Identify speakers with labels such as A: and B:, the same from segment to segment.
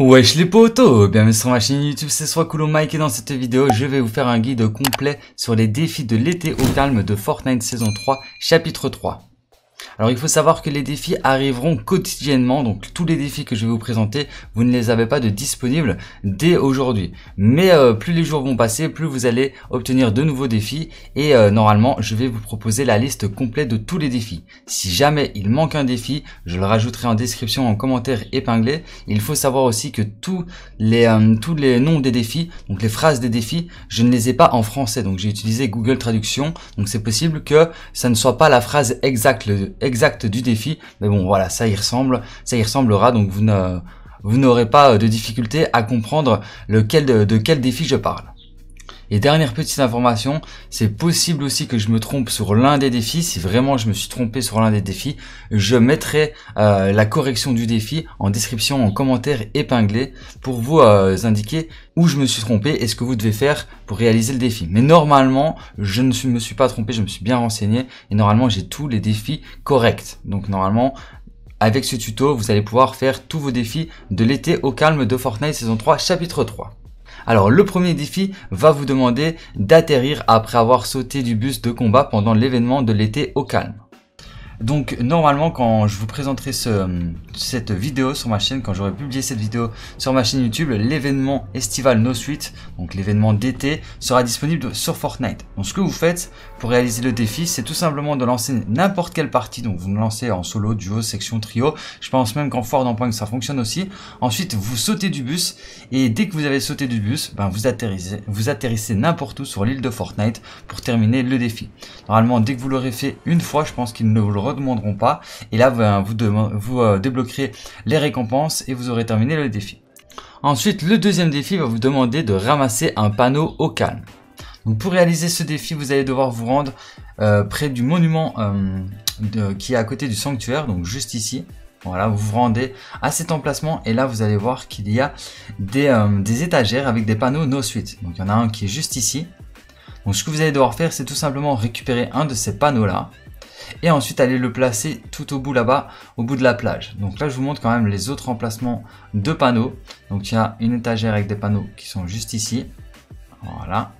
A: Wesh les potos, bienvenue sur ma chaîne YouTube, c'est Coolo Mike et dans cette vidéo je vais vous faire un guide complet sur les défis de l'été au calme de Fortnite saison 3 chapitre 3. Alors il faut savoir que les défis arriveront quotidiennement, donc tous les défis que je vais vous présenter, vous ne les avez pas de disponibles dès aujourd'hui. Mais euh, plus les jours vont passer, plus vous allez obtenir de nouveaux défis et euh, normalement je vais vous proposer la liste complète de tous les défis. Si jamais il manque un défi, je le rajouterai en description en commentaire épinglé. Il faut savoir aussi que tous les, euh, tous les noms des défis, donc les phrases des défis, je ne les ai pas en français, donc j'ai utilisé Google Traduction, donc c'est possible que ça ne soit pas la phrase exacte exact du défi. Mais bon, voilà, ça y ressemble, ça y ressemblera. Donc vous n'aurez pas de difficulté à comprendre lequel de quel défi je parle. Et dernière petite information, c'est possible aussi que je me trompe sur l'un des défis. Si vraiment je me suis trompé sur l'un des défis, je mettrai euh, la correction du défi en description, en commentaire épinglé pour vous euh, indiquer où je me suis trompé et ce que vous devez faire pour réaliser le défi. Mais normalement, je ne me suis pas trompé, je me suis bien renseigné et normalement j'ai tous les défis corrects. Donc normalement, avec ce tuto, vous allez pouvoir faire tous vos défis de l'été au calme de Fortnite saison 3 chapitre 3. Alors le premier défi va vous demander d'atterrir après avoir sauté du bus de combat pendant l'événement de l'été au calme. Donc normalement quand je vous présenterai ce, cette vidéo sur ma chaîne, quand j'aurai publié cette vidéo sur ma chaîne YouTube, l'événement estival No Suite, donc l'événement d'été, sera disponible sur Fortnite. Donc ce que vous faites pour réaliser le défi, c'est tout simplement de lancer n'importe quelle partie, donc vous me lancez en solo, duo, section, trio, je pense même qu'en Ford que ça fonctionne aussi. Ensuite vous sautez du bus et dès que vous avez sauté du bus, ben, vous atterrissez, vous atterrissez n'importe où sur l'île de Fortnite pour terminer le défi. Normalement dès que vous l'aurez fait une fois, je pense qu'il ne vous le demanderont pas. Et là, vous, vous euh, les récompenses et vous aurez terminé le défi. Ensuite, le deuxième défi va vous demander de ramasser un panneau au calme. Pour réaliser ce défi, vous allez devoir vous rendre euh, près du monument euh, qui est à côté du sanctuaire, donc juste ici. Voilà, vous vous rendez à cet emplacement et là vous allez voir qu'il y a des, des, étagères avec des panneaux No Suite. Donc il y en a un qui est juste ici. Donc ce que vous allez devoir faire, c'est tout simplement récupérer un de ces panneaux là et ensuite aller le placer tout au bout là-bas, au bout de la plage. Donc là, je vous montre quand même les autres emplacements de panneaux. Donc il y a une étagère avec des panneaux qui sont juste ici. Voilà.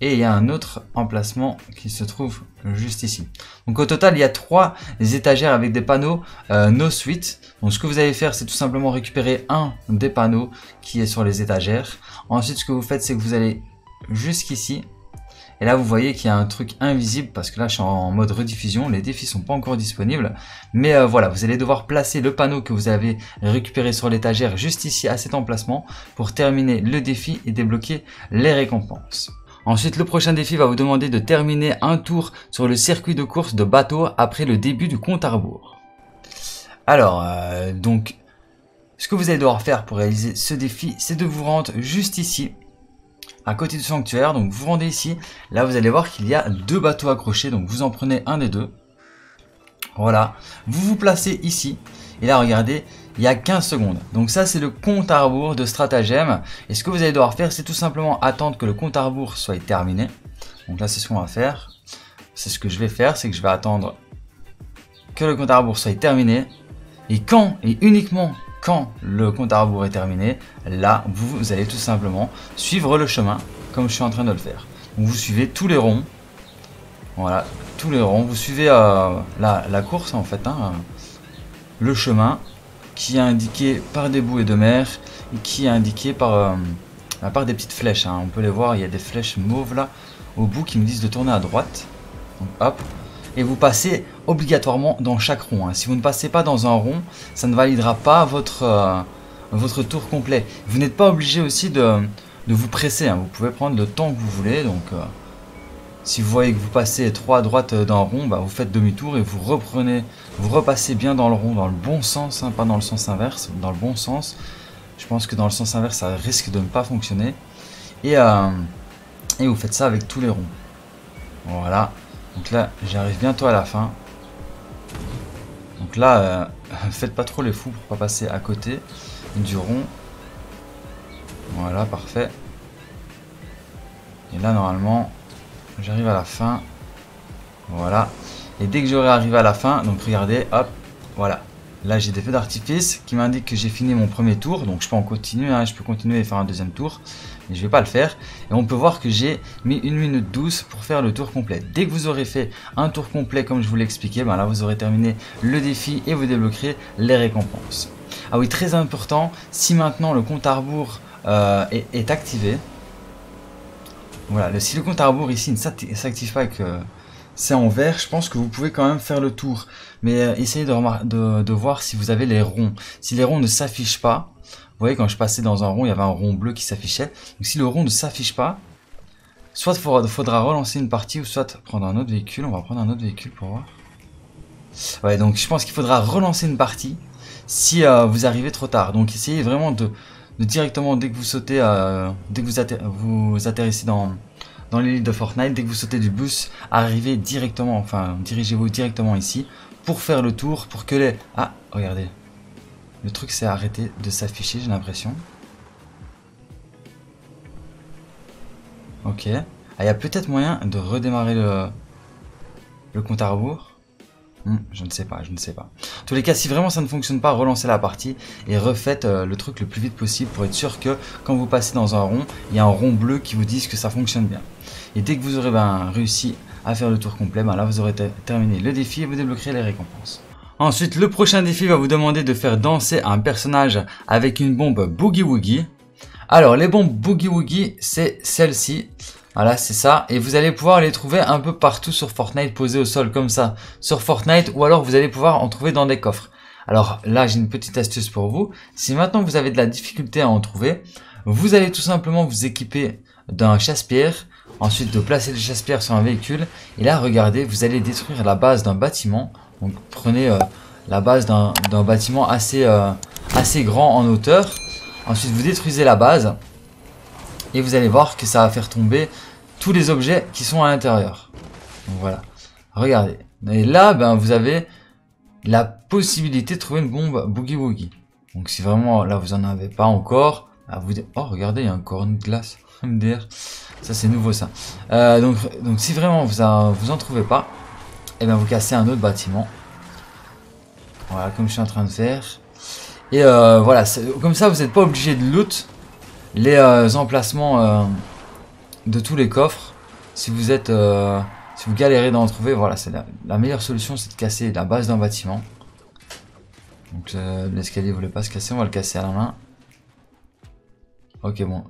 A: Et il y a un autre emplacement qui se trouve juste ici. Donc au total, il y a trois étagères avec des panneaux euh, No Suite. Donc ce que vous allez faire, c'est tout simplement récupérer un des panneaux qui est sur les étagères. Ensuite, ce que vous faites, c'est que vous allez jusqu'ici et là, vous voyez qu'il y a un truc invisible parce que là, je suis en mode rediffusion. Les défis sont pas encore disponibles. Mais euh, voilà, vous allez devoir placer le panneau que vous avez récupéré sur l'étagère juste ici à cet emplacement pour terminer le défi et débloquer les récompenses. Ensuite, le prochain défi va vous demander de terminer un tour sur le circuit de course de bateau après le début du compte à rebours. Alors, euh, donc, ce que vous allez devoir faire pour réaliser ce défi, c'est de vous rendre juste ici à côté du sanctuaire. Donc vous rendez ici. Là, vous allez voir qu'il y a deux bateaux accrochés. Donc vous en prenez un des deux. Voilà. Vous vous placez ici. Et là, regardez, il y a 15 secondes. Donc ça, c'est le compte à rebours de stratagème. Et ce que vous allez devoir faire, c'est tout simplement attendre que le compte à rebours soit terminé. Donc là, c'est ce qu'on va faire. C'est ce que je vais faire, c'est que je vais attendre que le compte à rebours soit terminé. Et quand, et uniquement quand le compte à rebours est terminé, là, vous, allez tout simplement suivre le chemin comme je suis en train de le faire. vous suivez tous les ronds. Voilà, tous les ronds. Vous suivez euh, la, course en fait. Hein, le chemin qui est indiqué par des bouées de mer et qui est indiqué par, euh, des petites flèches. Hein. On peut les voir, il y a des flèches mauves là au bout qui nous disent de tourner à droite. Donc hop, et vous passez obligatoirement dans chaque rond. Hein. Si vous ne passez pas dans un rond, ça ne validera pas votre, euh, votre tour complet. Vous n'êtes pas obligé aussi de, vous presser. Hein. Vous pouvez prendre le temps que vous voulez. Donc, euh, si vous voyez que vous passez trop à droite d'un rond, bah, vous faites demi-tour et vous reprenez, vous repassez bien dans le rond, dans le bon sens, hein, pas dans le sens inverse, dans le bon sens. Je pense que dans le sens inverse, ça risque de ne pas fonctionner. Et, euh, et vous faites ça avec tous les ronds. Voilà. Donc là, j'arrive bientôt à la fin. Donc là, euh, faites pas trop les fous pour pas passer à côté du rond. Voilà, parfait. Et là, normalement, j'arrive à la fin. Voilà. Et dès que j'aurai arrivé à la fin, donc regardez, hop, voilà. Là, j'ai des feux d'artifice qui m'indiquent que j'ai fini mon premier tour. Donc, je peux en continuer, hein, je peux continuer et faire un deuxième tour. Mais je vais pas le faire. Et on peut voir que j'ai mis 1 minute 12 pour faire le tour complet. Dès que vous aurez fait un tour complet, comme je vous l'ai expliqué, ben là, vous aurez terminé le défi et vous débloquerez les récompenses. Ah oui, très important, si maintenant le compte à rebours euh, est, activé, voilà, si le compte à rebours ici ne s'active pas avec c'est en vert, je pense que vous pouvez quand même faire le tour. Mais euh, essayez de, voir si vous avez les ronds. Si les ronds ne s'affichent pas, vous voyez quand je passais dans un rond, il y avait un rond bleu qui s'affichait. Donc si le rond ne s'affiche pas, soit il faudra, relancer une partie ou soit prendre un autre véhicule. On va prendre un autre véhicule pour voir. Ouais, donc je pense qu'il faudra relancer une partie si euh, vous arrivez trop tard. Donc essayez vraiment de, directement, dès que vous sautez, euh, dès que vous, vous atterrissez dans, dans l'île de Fortnite, dès que vous sautez du bus, arrivez directement, enfin dirigez-vous directement ici pour faire le tour, pour que les... Ah, regardez. Le truc s'est arrêté de s'afficher, j'ai l'impression. Ok. Ah, il y a peut-être moyen de redémarrer le, le compte à rebours. Hmm, je ne sais pas, je ne sais pas. En tous les cas, si vraiment ça ne fonctionne pas, relancez la partie et refaites euh, le truc le plus vite possible pour être sûr que quand vous passez dans un rond, il y a un rond bleu qui vous dise que ça fonctionne bien. Et dès que vous aurez ben, réussi à faire le tour complet, ben là vous aurez terminé le défi et vous débloquerez les récompenses. Ensuite, le prochain défi va vous demander de faire danser un personnage avec une bombe Boogie Woogie. Alors, les bombes Boogie Woogie, c'est celle-ci. Voilà, c'est ça. Et vous allez pouvoir les trouver un peu partout sur Fortnite, posées au sol comme ça, sur Fortnite, ou alors vous allez pouvoir en trouver dans des coffres. Alors là, j'ai une petite astuce pour vous. Si maintenant vous avez de la difficulté à en trouver, vous allez tout simplement vous équiper d'un chasse-pierre, ensuite de placer le chasse-pierre sur un véhicule, et là, regardez, vous allez détruire la base d'un bâtiment. Donc prenez euh, la base d'un bâtiment assez, euh, assez grand en hauteur. Ensuite, vous détruisez la base, et vous allez voir que ça va faire tomber tous les objets qui sont à l'intérieur. Donc voilà. Regardez. Et là, ben, vous avez la possibilité de trouver une bombe Boogie Woogie. Donc si vraiment là vous en avez pas encore, bah, vous oh regardez il y a encore une glace MDR, ça c'est nouveau ça. Euh, donc donc si vraiment vous vous en trouvez pas, et eh bien vous cassez un autre bâtiment. Voilà comme je suis en train de faire. Et euh, voilà comme ça vous n'êtes pas obligé de loot les euh, emplacements de tous les coffres. Si vous êtes, si vous galérez d'en trouver, voilà, c'est la, meilleure solution, c'est de casser la base d'un bâtiment. Donc l'escalier voulait pas se casser, on va le casser à la main. Ok, bon,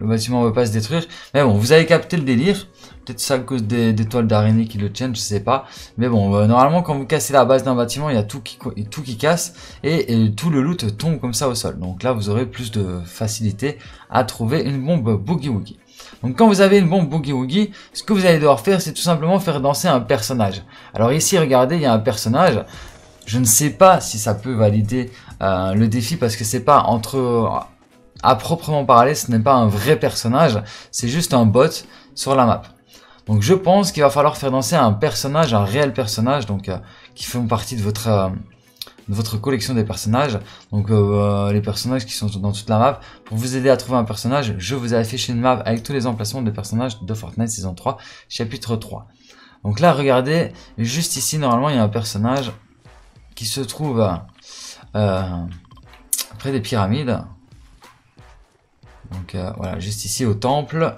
A: le bâtiment ne veut pas se détruire. Mais bon, vous avez capté le délire. Peut-être ça à cause des, toiles d'araignée qui le tiennent, je sais pas. Mais bon, euh, normalement, quand vous cassez la base d'un bâtiment, il y a tout qui, tout qui casse. Et, tout le loot tombe comme ça au sol. Donc là, vous aurez plus de facilité à trouver une bombe Boogie Woogie. Donc quand vous avez une bombe Boogie Woogie, ce que vous allez devoir faire, c'est tout simplement faire danser un personnage. Alors ici, regardez, il y a un personnage. Je ne sais pas si ça peut valider euh, le défi parce que c'est pas entre à proprement parler, ce n'est pas un vrai personnage, c'est juste un bot sur la map. Donc je pense qu'il va falloir faire danser un personnage, un réel personnage, donc euh, qui font partie de votre euh, de collection des personnages. Donc euh, les personnages qui sont dans toute la map. Pour vous aider à trouver un personnage, je vous ai affiché une map avec tous les emplacements des personnages de Fortnite saison 3, chapitre 3. Donc là, regardez, juste ici, normalement, il y a un personnage qui se trouve près des pyramides. Donc euh, voilà, juste ici au temple.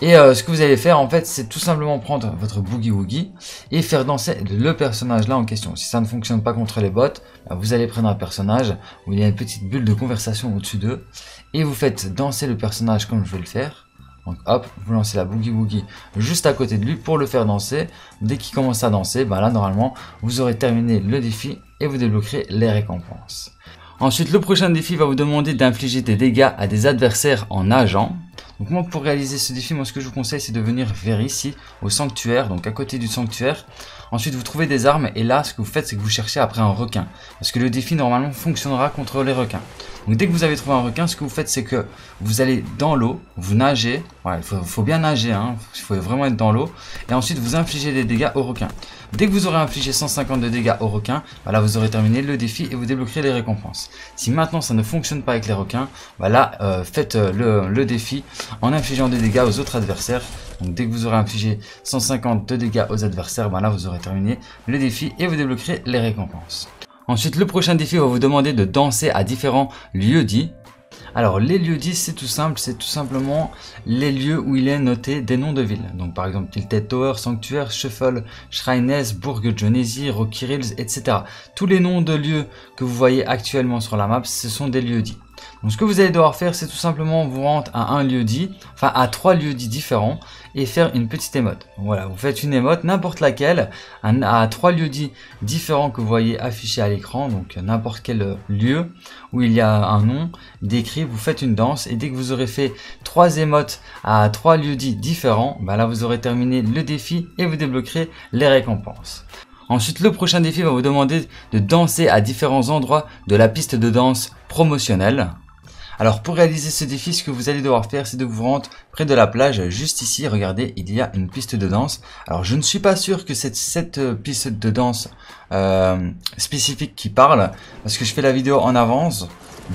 A: Et euh, ce que vous allez faire en fait, c'est tout simplement prendre votre Boogie Woogie et faire danser le personnage là en question. Si ça ne fonctionne pas contre les bots, bah, vous allez prendre un personnage où il y a une petite bulle de conversation au-dessus d'eux et vous faites danser le personnage comme je vais le faire. Donc hop, vous lancez la Boogie Woogie juste à côté de lui pour le faire danser. Dès qu'il commence à danser, bah là normalement vous aurez terminé le défi et vous débloquerez les récompenses. Ensuite, le prochain défi va vous demander d'infliger des dégâts à des adversaires en nageant. Donc moi pour réaliser ce défi, moi ce que je vous conseille c'est de venir vers ici, au sanctuaire, donc à côté du sanctuaire. Ensuite vous trouvez des armes et là ce que vous faites c'est que vous cherchez après un requin. Parce que le défi normalement fonctionnera contre les requins. Donc dès que vous avez trouvé un requin, ce que vous faites c'est que vous allez dans l'eau, vous nagez, il faut, bien nager, hein, il faut vraiment être dans l'eau, et ensuite vous infligez des dégâts au requin. Dès que vous aurez infligé 150 de dégâts au requin, voilà, vous aurez terminé le défi et vous débloquerez les récompenses. Si maintenant ça ne fonctionne pas avec les requins, voilà, euh, faites euh, le, défi en infligeant des dégâts aux autres adversaires. Donc dès que vous aurez infligé 150 de dégâts aux adversaires, voilà, vous aurez terminé le défi et vous débloquerez les récompenses. Ensuite, le prochain défi va vous demander de danser à différents lieux dits. Alors les lieux 10 c'est tout simple, c'est tout simplement les lieux où il est noté des noms de villes. Donc par exemple Tilted Tower, Sanctuaire, Shuffle, Shrines, Bourg Jonesy, Rocky Hills, etc. Tous les noms de lieux que vous voyez actuellement sur la map, ce sont des lieux dits. Donc ce que vous allez devoir faire, c'est tout simplement vous rendre à un lieu dit, enfin à trois lieux dits différents, et faire une petite émote. voilà, vous faites une émote, n'importe laquelle, à, trois lieux dits différents que vous voyez affichés à l'écran, donc n'importe quel lieu où il y a un nom décrit, vous faites une danse, et dès que vous aurez fait trois émotes à trois lieux dits différents, bah là vous aurez terminé le défi et vous débloquerez les récompenses. Ensuite, le prochain défi va vous demander de danser à différents endroits de la piste de danse promotionnelle. Alors pour réaliser ce défi, ce que vous allez devoir faire, c'est de vous rendre près de la plage, juste ici, regardez, il y a une piste de danse. Alors je ne suis pas sûr que c'est cette euh, piste de danse euh, spécifique qui parle, parce que je fais la vidéo en avance,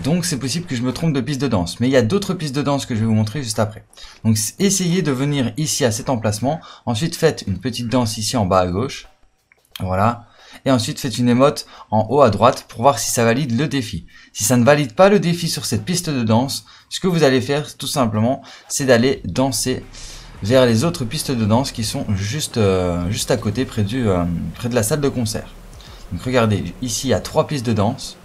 A: donc c'est possible que je me trompe de piste de danse. Mais il y a d'autres pistes de danse que je vais vous montrer juste après. Donc essayez de venir ici à cet emplacement, ensuite faites une petite danse ici en bas à gauche, voilà. Et ensuite, faites une émote en haut à droite pour voir si ça valide le défi. Si ça ne valide pas le défi sur cette piste de danse, ce que vous allez faire tout simplement, c'est d'aller danser vers les autres pistes de danse qui sont juste, euh, juste à côté, près, du, euh, près de la salle de concert. Donc regardez, ici il y a trois pistes de danse.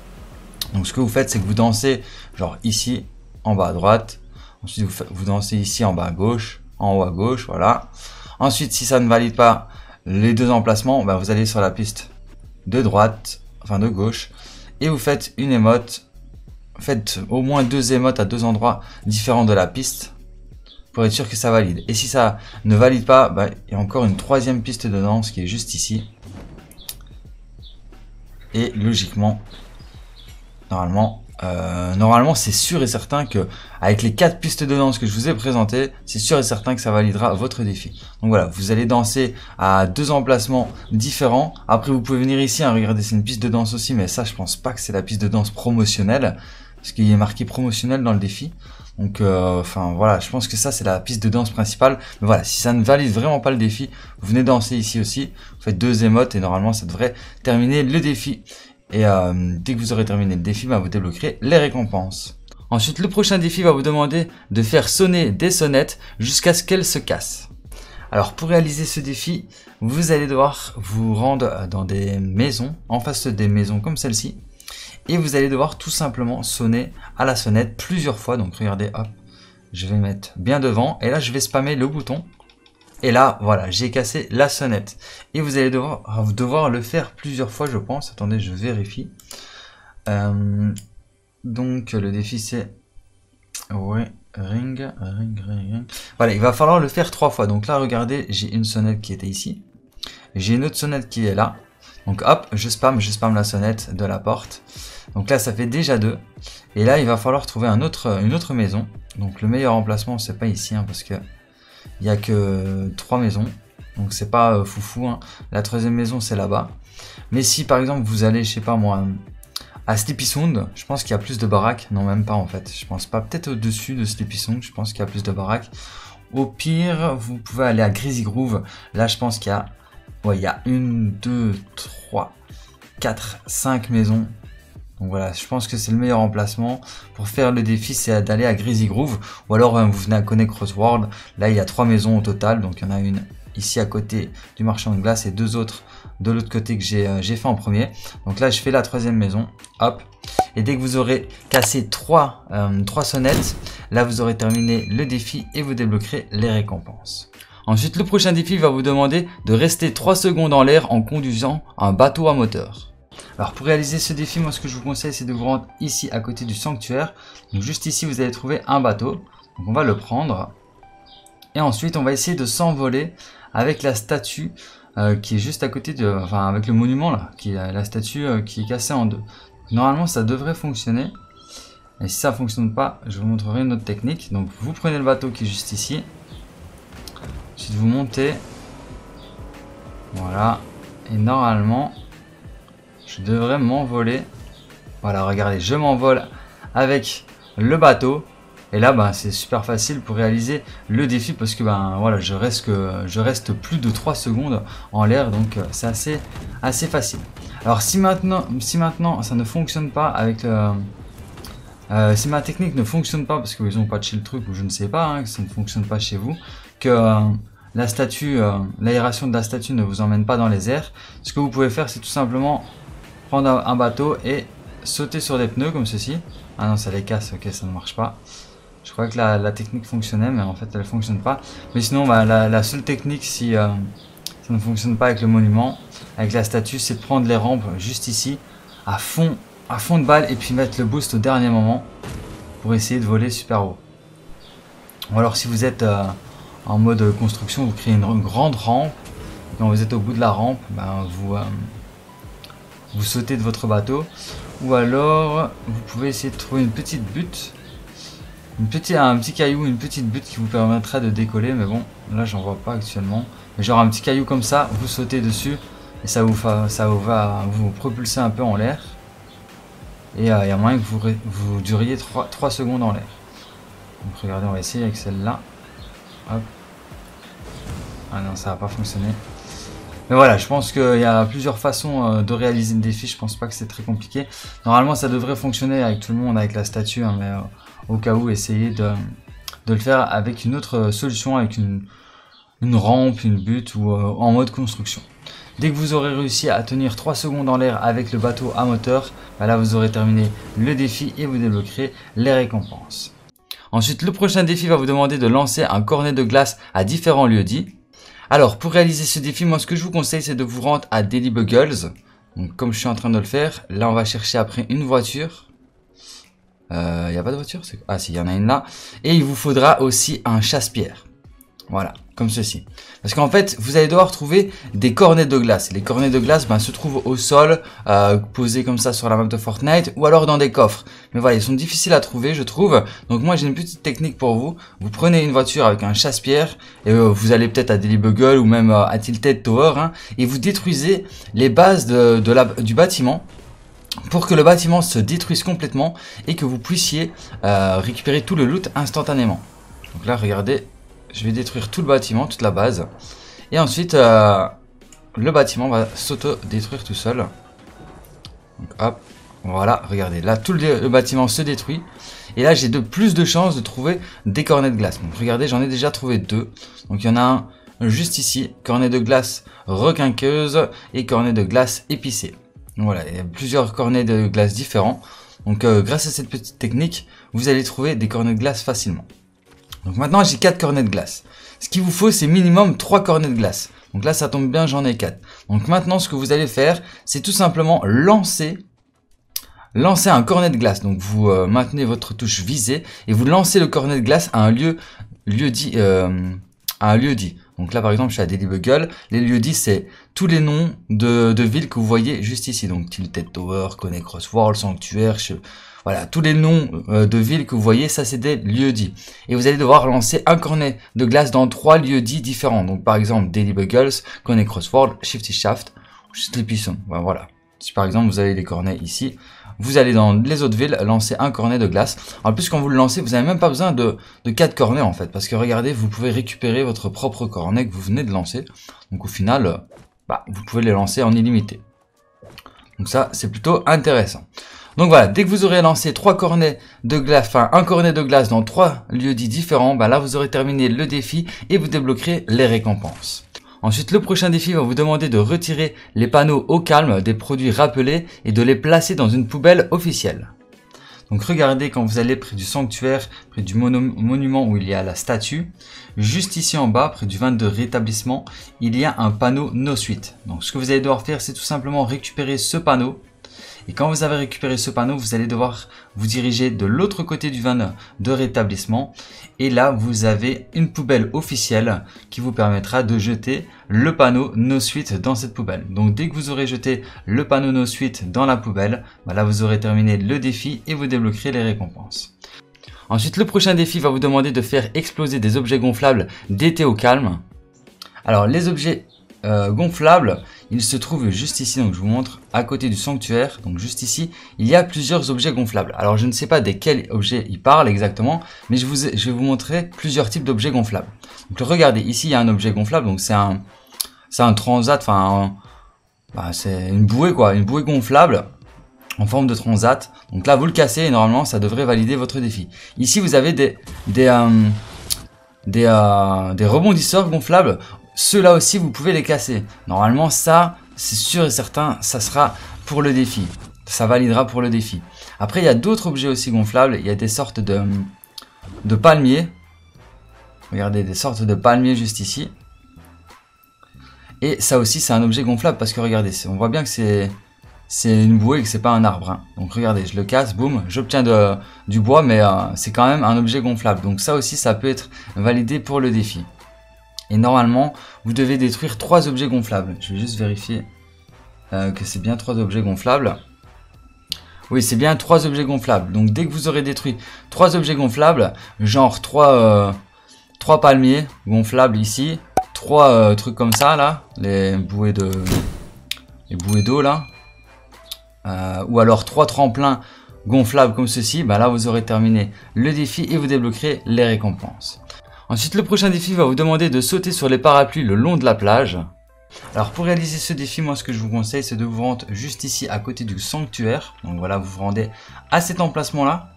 A: Donc ce que vous faites, c'est que vous dansez genre ici, en bas à droite. Ensuite, vous, vous dansez ici en bas à gauche, en haut à gauche, voilà. Ensuite, si ça ne valide pas, les deux emplacements, bah, vous allez sur la piste de droite, enfin de gauche, et vous faites une émote. Faites au moins deux émotes à deux endroits différents de la piste pour être sûr que ça valide. Et si ça ne valide pas, bah, il y a encore une troisième piste de danse qui est juste ici. Et logiquement, normalement, euh, normalement, c'est sûr et certain que avec les quatre pistes de danse que je vous ai présentées, c'est sûr et certain que ça validera votre défi. Donc voilà, vous allez danser à deux emplacements différents. Après, vous pouvez venir ici, hein, regardez, c'est une piste de danse aussi, mais ça, je pense pas que c'est la piste de danse promotionnelle, parce qu'il est marqué promotionnel dans le défi. Donc, euh, enfin voilà, je pense que ça c'est la piste de danse principale. Mais voilà, si ça ne valide vraiment pas le défi, vous venez danser ici aussi. Vous faites deux émotes et normalement ça devrait terminer le défi. Et euh, dès que vous aurez terminé le défi, bah, vous débloquerez les récompenses. Ensuite, le prochain défi va vous demander de faire sonner des sonnettes jusqu'à ce qu'elles se cassent. Alors pour réaliser ce défi, vous allez devoir vous rendre dans des maisons, en face des maisons comme celle-ci, et vous allez devoir tout simplement sonner à la sonnette plusieurs fois. Donc regardez, hop, je vais mettre bien devant, et là je vais spammer le bouton et là, voilà, j'ai cassé la sonnette. Et vous allez devoir, le faire plusieurs fois, je pense. Attendez, je vérifie. Euh, donc, le défi, c'est... Ouais, ring, ring, ring, Voilà, il va falloir le faire trois fois. Donc là, regardez, j'ai une sonnette qui était ici. J'ai une autre sonnette qui est là. Donc hop, je spam, je spam la sonnette de la porte. Donc là, ça fait déjà deux. Et là, il va falloir trouver une autre maison. Donc le meilleur emplacement, c'est pas ici, hein, parce que il y a que trois maisons. Donc c'est pas euh, foufou. Hein. La troisième maison c'est là-bas. Mais si par exemple vous allez, je sais pas moi, à Sleepy Sound, je pense qu'il y a plus de baraques. Non même pas en fait. Je pense pas. Peut-être au-dessus de Sleepy Sound, je pense qu'il y a plus de baraques. Au pire, vous pouvez aller à Greasy Groove. Là je pense qu'il y a. Ouais, il y a une, deux, trois, quatre, cinq maisons donc voilà, je pense que c'est le meilleur emplacement pour faire le défi, c'est d'aller à Greasy Groove ou alors euh, vous venez à Connect Crossworld. Là, il y a trois maisons au total, donc il y en a une ici à côté du marchand de glace et deux autres de l'autre côté que j'ai euh, fait en premier. Donc là, je fais la troisième maison, hop. Et dès que vous aurez cassé trois, euh, trois sonnettes, là vous aurez terminé le défi et vous débloquerez les récompenses. Ensuite, le prochain défi va vous demander de rester 3 secondes en l'air en conduisant un bateau à moteur. Alors pour réaliser ce défi, moi ce que je vous conseille c'est de vous rendre ici à côté du sanctuaire. Donc juste ici vous allez trouver un bateau. Donc on va le prendre. Et ensuite, on va essayer de s'envoler avec la statue euh, qui est juste à côté de... Enfin, avec le monument là, qui est la statue euh, qui est cassée en deux. Normalement, ça devrait fonctionner. Et si ça fonctionne pas, je vous montrerai une autre technique. Donc, vous prenez le bateau qui est juste ici. Ensuite, vous montez. Voilà. Et normalement, je devrais m'envoler. Voilà, regardez, je m'envole avec le bateau. Et là, ben, c'est super facile pour réaliser le défi parce que ben, voilà, je, reste je reste plus de 3 secondes en l'air. Donc, euh, c'est assez, assez facile. Alors, si maintenant, si maintenant ça ne fonctionne pas avec le... Euh, si ma technique ne fonctionne pas parce qu'ils ont patché le truc ou je ne sais pas, hein, que ça ne fonctionne pas chez vous, que euh, la statue, l'aération de la statue ne vous emmène pas dans les airs, ce que vous pouvez faire c'est tout simplement prendre un bateau et sauter sur des pneus comme ceci. Ah non, ça les casse, ok, ça ne marche pas. Je crois que la, technique fonctionnait, mais en fait, elle ne fonctionne pas. Mais sinon, bah, la, seule technique, si euh, ça ne fonctionne pas avec le monument, avec la statue, c'est de prendre les rampes juste ici, à fond, à fond de balle, et puis mettre le boost au dernier moment pour essayer de voler super haut. Ou alors, si vous êtes euh, en mode construction, vous créez une, grande rampe. Quand vous êtes au bout de la rampe, ben, vous, euh, vous sautez de votre bateau. Ou alors, vous pouvez essayer de trouver une petite butte. Une petite, un petit caillou, une petite butte qui vous permettra de décoller. Mais bon, là, j'en vois pas actuellement. Mais genre un petit caillou comme ça, vous sautez dessus. Et ça vous, ça vous va vous propulser un peu en l'air. Et il y a moyen que vous, vous duriez 3, 3 secondes en l'air. Donc regardez, on va essayer avec celle-là. Ah non, ça va pas fonctionner. Mais voilà, je pense qu'il y a plusieurs façons euh, de réaliser le défi. Je pense pas que c'est très compliqué. Normalement, ça devrait fonctionner avec tout le monde, avec la statue. Hein, mais euh, au cas où, essayez de, le faire avec une autre solution, avec une, rampe, une butte ou euh, en mode construction. Dès que vous aurez réussi à tenir 3 secondes en l'air avec le bateau à moteur, bah là vous aurez terminé le défi et vous débloquerez les récompenses. Ensuite, le prochain défi va vous demander de lancer un cornet de glace à différents lieux dits. Alors, pour réaliser ce défi, moi, ce que je vous conseille, c'est de vous rendre à Daily Buggles. Donc, comme je suis en train de le faire, là, on va chercher après une voiture. Il euh, n'y a pas de voiture Ah, si, il y en a une là. Et il vous faudra aussi un chasse-pierre. Voilà, comme ceci. Parce qu'en fait, vous allez devoir trouver des cornets de glace. Les cornets de glace ben, se trouvent au sol, euh, posés comme ça sur la map de Fortnite, ou alors dans des coffres. Mais voilà, ils sont difficiles à trouver, je trouve. Donc moi, j'ai une petite technique pour vous. Vous prenez une voiture avec un chasse-pierre, et euh, vous allez peut-être à Daily ou même euh, à Tilted Tower, hein, et vous détruisez les bases du bâtiment pour que le bâtiment se détruise complètement et que vous puissiez récupérer tout le loot instantanément. Donc là, regardez, je vais détruire tout le bâtiment, toute la base. Et ensuite, euh, le bâtiment va s'auto-détruire tout seul. Donc hop, voilà, regardez, là tout le, bâtiment se détruit. Et là, j'ai de plus de chances de trouver des cornets de glace. Donc regardez, j'en ai déjà trouvé deux. Donc il y en a un juste ici, cornet de glace requinqueuse et cornet de glace épicé. Donc voilà, il y a plusieurs cornets de glace différents. Donc euh, grâce à cette petite technique, vous allez trouver des cornets de glace facilement. Donc maintenant j'ai 4 cornets de glace. Ce qu'il vous faut c'est minimum 3 cornets de glace. Donc là ça tombe bien j'en ai 4. Donc maintenant ce que vous allez faire c'est tout simplement lancer lancer un cornet de glace. Donc vous euh, maintenez votre touche visée et vous lancez le cornet de glace à un lieu, lieu dit, euh, à un lieu dit. Donc là par exemple je suis à Daily Bugle. Les lieux dits c'est tous les noms de, de, villes que vous voyez juste ici. Donc Tilted Tower, Cross World, Sanctuaire, voilà, tous les noms euh, de villes que vous voyez, ça c'est des lieux dits. Et vous allez devoir lancer un cornet de glace dans trois lieux dits différents. Donc par exemple, Daily Buggles, Coney Crossworld, Shifty Shaft, Sleepy Sound. Voilà. Si par exemple vous avez les cornets ici, vous allez dans les autres villes lancer un cornet de glace. En plus, quand vous le lancez, vous n'avez même pas besoin de, de 4 cornets en fait. Parce que regardez, vous pouvez récupérer votre propre cornet que vous venez de lancer. Donc au final, bah, vous pouvez les lancer en illimité. Donc ça, c'est plutôt intéressant. Donc voilà, dès que vous aurez lancé trois cornets de glace, enfin un cornet de glace dans trois lieux dits différents, bah là vous aurez terminé le défi et vous débloquerez les récompenses. Ensuite, le prochain défi va vous demander de retirer les panneaux au calme des produits rappelés et de les placer dans une poubelle officielle. Donc regardez quand vous allez près du sanctuaire, près du monument où il y a la statue, juste ici en bas, près du 22 rétablissement, il y a un panneau No Suite. Donc ce que vous allez devoir faire, c'est tout simplement récupérer ce panneau Et quand vous avez récupéré ce panneau, vous allez devoir vous diriger de l'autre côté du van de rétablissement. Et là, vous avez une poubelle officielle qui vous permettra de jeter le panneau No Suite dans cette poubelle. Donc dès que vous aurez jeté le panneau No Suite dans la poubelle, bah là vous aurez terminé le défi et vous débloquerez les récompenses. Ensuite, le prochain défi va vous demander de faire exploser des objets gonflables d'été au calme. Alors les objets euh, gonflables, ils se trouvent juste ici, donc je vous montre, à côté du sanctuaire, donc juste ici, il y a plusieurs objets gonflables. Alors je ne sais pas desquels objets il parle exactement, mais je, vais vous montrer plusieurs types d'objets gonflables. Donc regardez, ici il y a un objet gonflable, donc c'est un, un transat, enfin bah, c'est une bouée quoi, une bouée gonflable en forme de transat. Donc là vous le cassez et normalement ça devrait valider votre défi. Ici vous avez des, des, euh, euh, des rebondisseurs gonflables ceux-là aussi, vous pouvez les casser. Normalement, ça, c'est sûr et certain, ça sera pour le défi. Ça validera pour le défi. Après, il y a d'autres objets aussi gonflables. Il y a des sortes de, palmiers. Regardez, des sortes de palmiers juste ici. Et ça aussi, c'est un objet gonflable parce que regardez, on voit bien que c'est c'est une bouée et que c'est pas un arbre. Hein. Donc regardez, je le casse, boum, j'obtiens du bois, mais euh, c'est quand même un objet gonflable. Donc ça aussi, ça peut être validé pour le défi. Et normalement, vous devez détruire trois objets gonflables. Je vais juste vérifier euh, que c'est bien trois objets gonflables. Oui, c'est bien trois objets gonflables. Donc dès que vous aurez détruit trois objets gonflables, genre trois, euh, palmiers gonflables ici, trois euh, trucs comme ça là, les bouées de les bouées d'eau là, ou alors trois tremplins gonflables comme ceci, bah là vous aurez terminé le défi et vous débloquerez les récompenses. Ensuite, le prochain défi va vous demander de sauter sur les parapluies le long de la plage. Alors pour réaliser ce défi, moi ce que je vous conseille, c'est de vous rendre juste ici à côté du sanctuaire. Donc voilà, vous vous rendez à cet emplacement-là.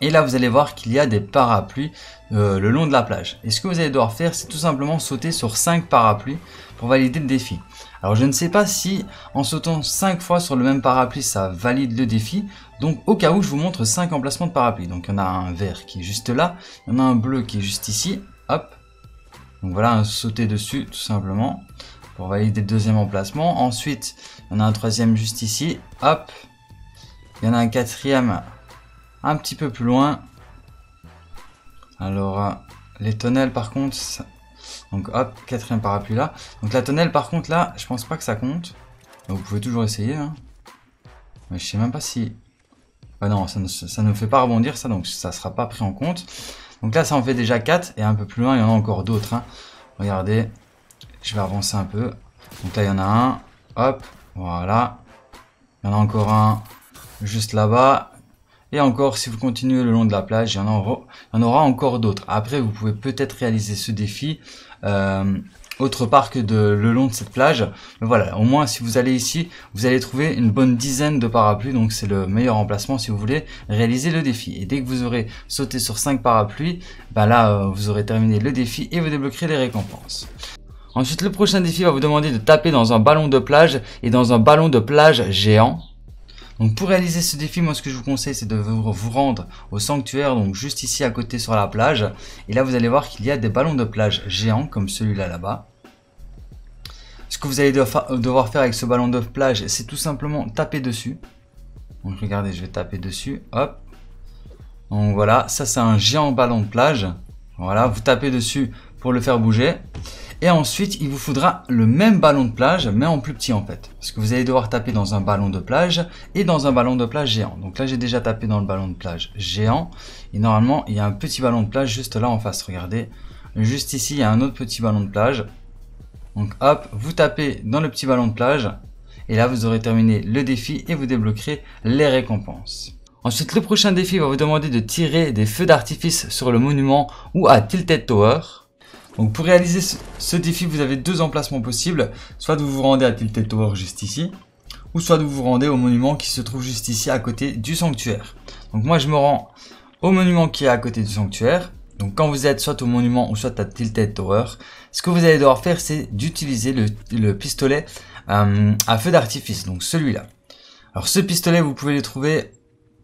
A: Et là, vous allez voir qu'il y a des parapluies euh, le long de la plage. Et ce que vous allez devoir faire, c'est tout simplement sauter sur 5 parapluies pour valider le défi. Alors je ne sais pas si en sautant 5 fois sur le même parapluie ça valide le défi. Donc au cas où je vous montre 5 emplacements de parapluie. Donc il y en a un vert qui est juste là, il y en a un bleu qui est juste ici. Hop. Donc voilà, sauter dessus tout simplement pour valider le deuxième emplacement. Ensuite, il y en a un troisième juste ici. Hop. Il y en a un quatrième un petit peu plus loin. Alors euh, les tonnelles par contre, donc hop, quatrième parapluie là. Donc la tonnelle par contre là, je pense pas que ça compte. Vous pouvez toujours essayer. Hein. Mais je sais même pas si... Ah non, ça ne, ça fait pas rebondir ça, donc ça sera pas pris en compte. Donc là, ça en fait déjà 4, et un peu plus loin, il y en a encore d'autres. Hein. Regardez, je vais avancer un peu. Donc là, il y en a un, hop, voilà. Il y en a encore un juste là-bas. Et encore, si vous continuez le long de la plage, il y en aura, encore d'autres. Après, vous pouvez peut-être réaliser ce défi euh, autre part que le long de cette plage. Mais voilà, au moins si vous allez ici, vous allez trouver une bonne dizaine de parapluies. Donc c'est le meilleur emplacement si vous voulez réaliser le défi. Et dès que vous aurez sauté sur 5 parapluies, bah là, euh, vous aurez terminé le défi et vous débloquerez les récompenses. Ensuite, le prochain défi va vous demander de taper dans un ballon de plage et dans un ballon de plage géant. Donc pour réaliser ce défi, moi ce que je vous conseille c'est de vous rendre au sanctuaire, donc juste ici à côté sur la plage. Et là vous allez voir qu'il y a des ballons de plage géants comme celui-là là-bas. Ce que vous allez devoir faire avec ce ballon de plage, c'est tout simplement taper dessus. Donc regardez, je vais taper dessus, hop. Donc voilà, ça c'est un géant ballon de plage. Voilà, vous tapez dessus pour le faire bouger. Et ensuite, il vous faudra le même ballon de plage, mais en plus petit en fait. Parce que vous allez devoir taper dans un ballon de plage et dans un ballon de plage géant. Donc là, j'ai déjà tapé dans le ballon de plage géant. Et normalement, il y a un petit ballon de plage juste là en face. Regardez. Juste ici, il y a un autre petit ballon de plage. Donc hop, vous tapez dans le petit ballon de plage. Et là, vous aurez terminé le défi et vous débloquerez les récompenses. Ensuite, le prochain défi va vous demander de tirer des feux d'artifice sur le monument ou à Tilted Tower. Donc pour réaliser ce, défi, vous avez deux emplacements possibles. Soit vous vous rendez à Tilted Tower juste ici, ou soit vous vous rendez au monument qui se trouve juste ici à côté du sanctuaire. Donc moi je me rends au monument qui est à côté du sanctuaire. Donc quand vous êtes soit au monument ou soit à Tilted Tower, ce que vous allez devoir faire c'est d'utiliser le, pistolet euh, à feu d'artifice, donc celui-là. Alors ce pistolet vous pouvez le trouver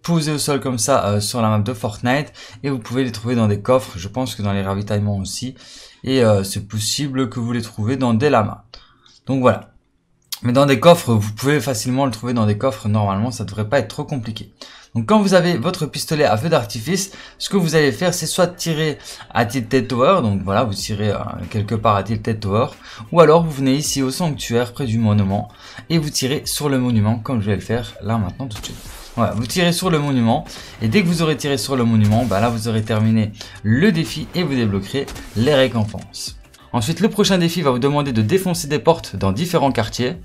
A: posé au sol comme ça euh, sur la map de Fortnite et vous pouvez les trouver dans des coffres, je pense que dans les ravitaillements aussi et euh, c'est possible que vous les trouvez dans des lamas. Donc voilà. Mais dans des coffres, vous pouvez facilement le trouver dans des coffres. Normalement, ça devrait pas être trop compliqué. Donc quand vous avez votre pistolet à feu d'artifice, ce que vous allez faire, c'est soit tirer à Tilted Tower, donc voilà, vous tirez euh, quelque part à Tilted Tower, ou alors vous venez ici au sanctuaire près du monument et vous tirez sur le monument, comme je vais le faire là maintenant tout de suite. Voilà, vous tirez sur le monument et dès que vous aurez tiré sur le monument, bah là vous aurez terminé le défi et vous débloquerez les récompenses. Ensuite, le prochain défi va vous demander de défoncer des portes dans différents quartiers.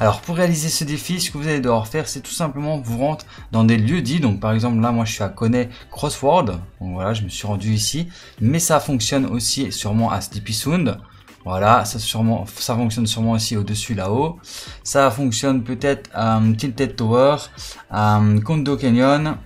A: Alors pour réaliser ce défi, ce que vous allez devoir faire, c'est tout simplement vous rendre dans des lieux dits. Donc par exemple là, moi je suis à Connay Crossword. Donc voilà, je me suis rendu ici. Mais ça fonctionne aussi sûrement à Sleepy Sound. Voilà, ça, sûrement, ça fonctionne sûrement aussi au-dessus là-haut. Ça fonctionne peut-être à Tilted Tower, à Kondo Canyon,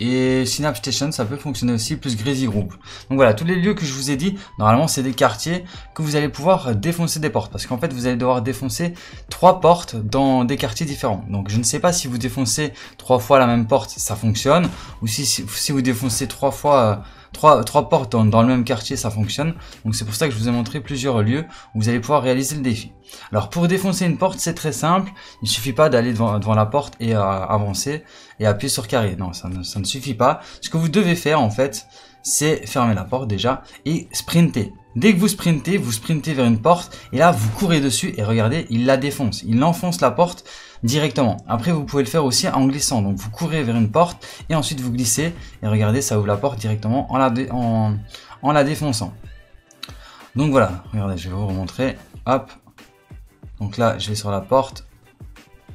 A: et Synapse Station, ça peut fonctionner aussi, plus Greasy Group. Donc voilà, tous les lieux que je vous ai dit, normalement c'est des quartiers que vous allez pouvoir défoncer des portes. Parce qu'en fait, vous allez devoir défoncer trois portes dans des quartiers différents. Donc je ne sais pas si vous défoncez trois fois la même porte, ça fonctionne. Ou si, si vous défoncez trois fois trois, portes dans, le même quartier, ça fonctionne. Donc c'est pour ça que je vous ai montré plusieurs lieux où vous allez pouvoir réaliser le défi. Alors pour défoncer une porte, c'est très simple. Il suffit pas d'aller devant, la porte et euh, avancer et appuyer sur carré. Non, ça ne suffit pas. Ce que vous devez faire en fait, c'est fermer la porte déjà et sprinter. Dès que vous sprintez, vous sprintez vers une porte et là vous courez dessus et regardez, il la défonce. Il enfonce la porte directement. Après vous pouvez le faire aussi en glissant. Donc vous courez vers une porte et ensuite vous glissez et regardez, ça ouvre la porte directement en la, défonçant. Donc voilà, regardez, je vais vous remontrer. Hop. Donc là, je vais sur la porte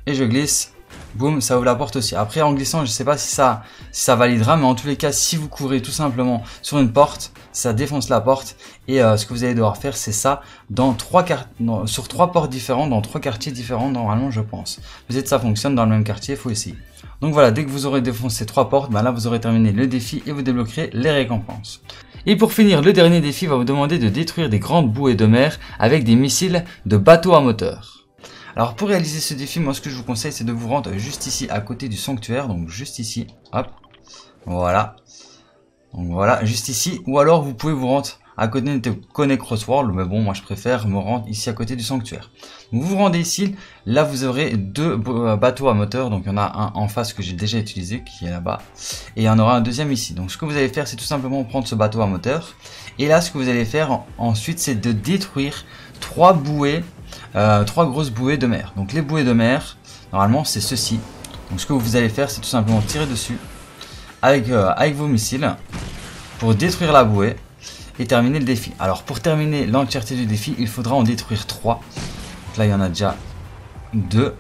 A: et je glisse boum, ça ouvre la porte aussi. Après, en glissant, je sais pas si ça, ça validera, mais en tous les cas, si vous courez tout simplement sur une porte, ça défonce la porte. Et euh, ce que vous allez devoir faire, c'est ça dans trois sur trois portes différentes, dans trois quartiers différents, normalement, je pense. Peut-être ça fonctionne dans le même quartier, il faut essayer. Donc voilà, dès que vous aurez défoncé trois portes, bah là, vous aurez terminé le défi et vous débloquerez les récompenses. Et pour finir, le dernier défi va vous demander de détruire des grandes bouées de mer avec des missiles de bateaux à moteur. Alors pour réaliser ce défi, moi ce que je vous conseille c'est de vous rendre juste ici à côté du sanctuaire, donc juste ici, hop, voilà. Donc voilà, juste ici, ou alors vous pouvez vous rendre à côté de Connect Crossworld, mais bon moi je préfère me rendre ici à côté du sanctuaire. vous vous rendez ici, là vous aurez deux euh, bateaux à moteur, donc il y en a un en face que j'ai déjà utilisé, qui est là-bas, et il y en aura un deuxième ici. Donc ce que vous allez faire c'est tout simplement prendre ce bateau à moteur, et là ce que vous allez faire ensuite c'est de détruire trois bouées euh, trois grosses bouées de mer. Donc les bouées de mer, normalement c'est ceci. Donc ce que vous allez faire, c'est tout simplement tirer dessus avec, euh, avec vos missiles pour détruire la bouée et terminer le défi. Alors pour terminer l'entièreté du défi, il faudra en détruire trois. Donc là il y en a déjà deux.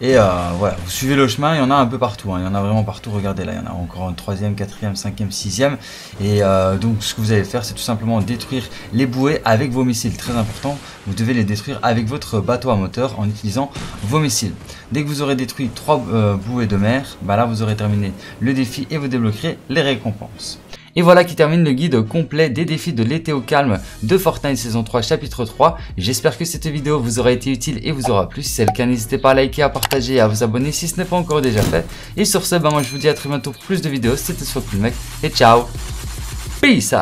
A: Et euh, voilà, vous suivez le chemin, il y en a un peu partout, hein. il y en a vraiment partout, regardez là, il y en a encore un troisième, quatrième, cinquième, sixième. Et euh, donc ce que vous allez faire, c'est tout simplement détruire les bouées avec vos missiles, très important, vous devez les détruire avec votre bateau à moteur en utilisant vos missiles. Dès que vous aurez détruit trois euh, bouées de mer, bah là vous aurez terminé le défi et vous débloquerez les récompenses. Et voilà qui termine le guide complet des défis de l'été au calme de Fortnite saison 3 chapitre 3. J'espère que cette vidéo vous aura été utile et vous aura plu. Si c'est le cas, n'hésitez pas à liker, à partager et à vous abonner si ce n'est pas encore déjà fait. Et sur ce, bah moi je vous dis à très bientôt pour plus de vidéos. C'était le mec et ciao. Peace.